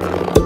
you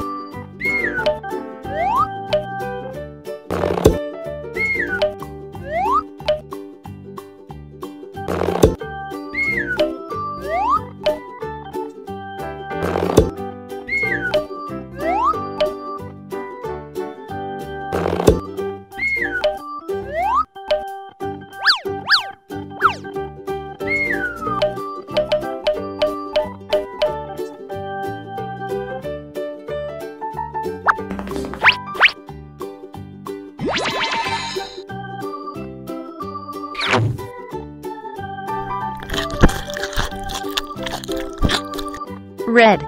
Red.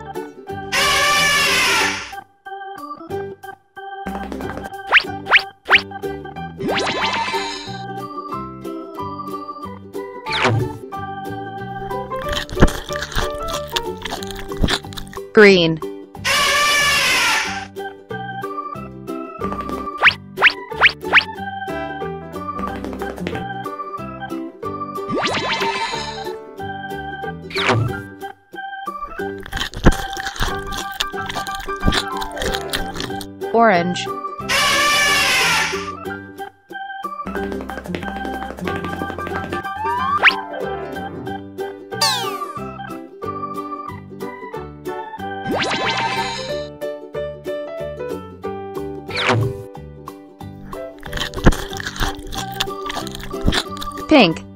Green. Orange. Pink.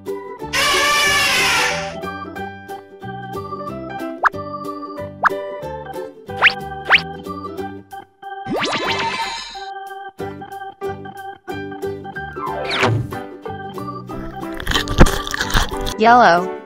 Yellow.